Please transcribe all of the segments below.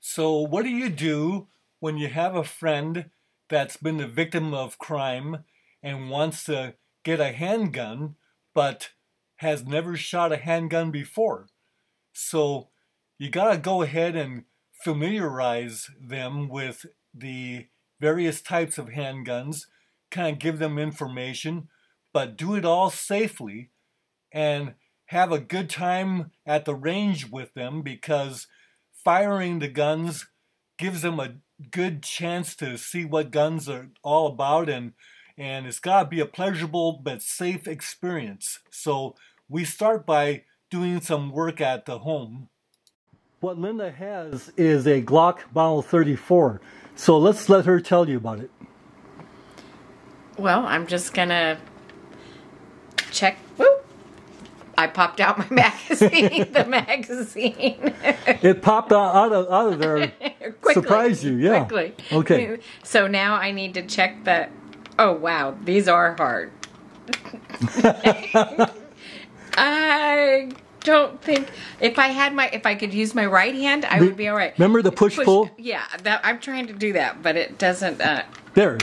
So, what do you do when you have a friend that's been the victim of crime and wants to get a handgun but has never shot a handgun before? So, you got to go ahead and familiarize them with the various types of handguns, kind of give them information, but do it all safely and have a good time at the range with them because firing the guns gives them a good chance to see what guns are all about and and it's got to be a pleasurable but safe experience. So we start by doing some work at the home. What Linda has is a Glock Model 34. So let's let her tell you about it. Well, I'm just gonna check. Whoop! I popped out my magazine. the magazine. it popped out, out of out of there. quickly, surprised you, yeah. Quickly. Okay. So now I need to check the. Oh wow, these are hard. I don't think if I had my if I could use my right hand, I would be all right. Remember the push, push pull? Yeah, that I'm trying to do that, but it doesn't. Uh, there.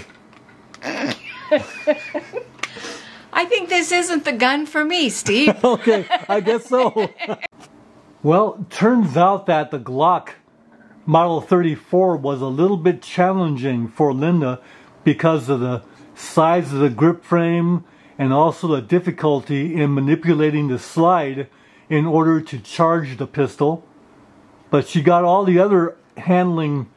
I think this isn't the gun for me, Steve. okay, I guess so. well, turns out that the Glock Model 34 was a little bit challenging for Linda because of the size of the grip frame and also the difficulty in manipulating the slide in order to charge the pistol. But she got all the other handling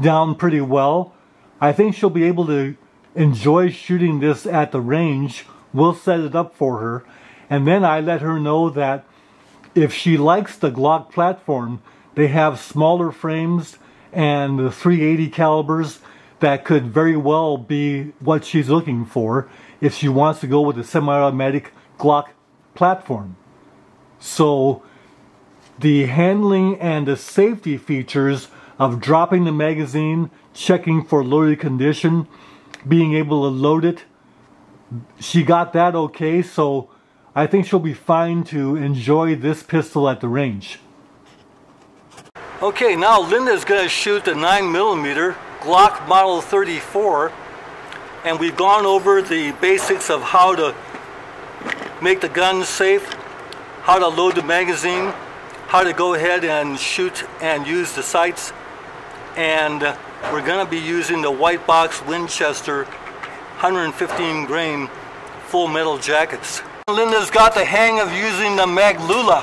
down pretty well. I think she'll be able to enjoy shooting this at the range. We'll set it up for her. And then I let her know that if she likes the Glock platform, they have smaller frames and the 380 calibers that could very well be what she's looking for if she wants to go with a semi-automatic Glock platform. So the handling and the safety features of dropping the magazine, checking for loaded condition, being able to load it, she got that okay, so I think she'll be fine to enjoy this pistol at the range. Okay, now Linda's going to shoot the 9mm Glock Model 34 and we've gone over the basics of how to make the gun safe, how to load the magazine, how to go ahead and shoot and use the sights. And we're going to be using the white box Winchester 115 grain full metal jackets. Linda's got the hang of using the Maglula.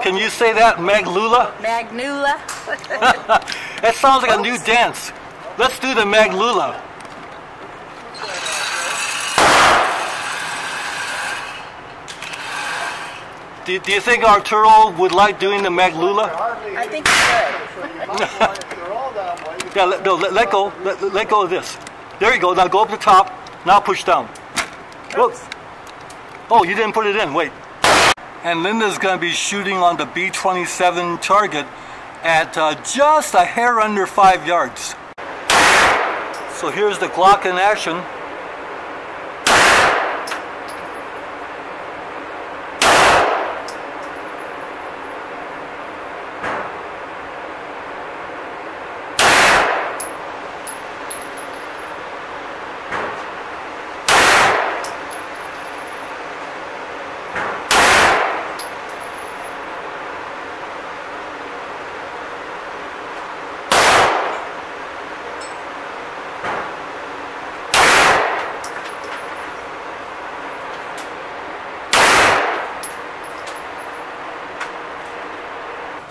Can you say that, Maglula? Magnula. that sounds like a new dance. Let's do the Maglula. Do, do you think Arturo would like doing the Maglula? I think he would. yeah, let, no, let, let go. Let, let, go of this. There you go. Now go up the top. Now push down. Whoops. Oh, you didn't put it in. Wait. And Linda's going to be shooting on the B-27 target at uh, just a hair under five yards. So here's the Glock in action.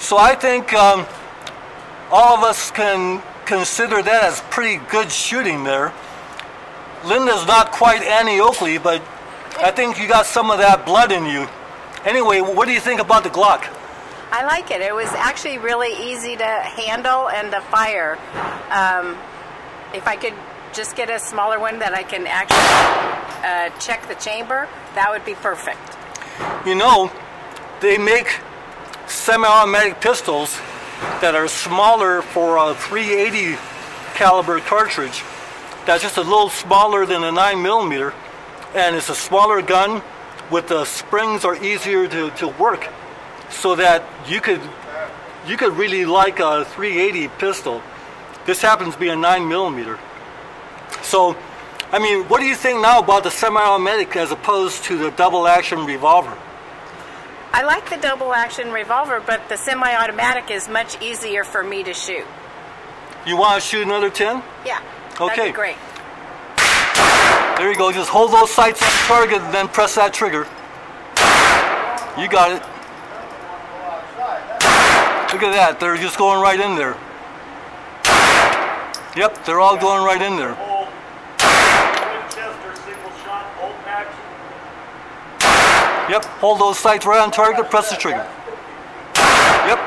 So I think um, all of us can consider that as pretty good shooting there. Linda's not quite Annie Oakley, but I think you got some of that blood in you. Anyway, what do you think about the Glock? I like it. It was actually really easy to handle and to fire. Um, if I could just get a smaller one that I can actually uh, check the chamber, that would be perfect. You know, they make semi-automatic pistols that are smaller for a 380 caliber cartridge that's just a little smaller than a 9 millimeter and it's a smaller gun with the springs are easier to, to work so that you could you could really like a 380 pistol. This happens to be a 9 millimeter. So, I mean, what do you think now about the semi-automatic as opposed to the double action revolver? I like the double action revolver, but the semi-automatic is much easier for me to shoot. You want to shoot another 10? Yeah. Okay. That'd be great. There you go. Just hold those sights on target and then press that trigger. You got it. Look at that. They're just going right in there. Yep, they're all going right in there. Hold. Winchester single shot bolt action. Yep, hold those sights right on target, press the trigger. Yep,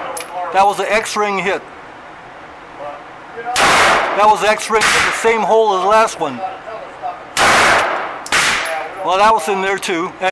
that was an X-ring hit. That was X-ring hit, the same hole as the last one. Well, that was in there too.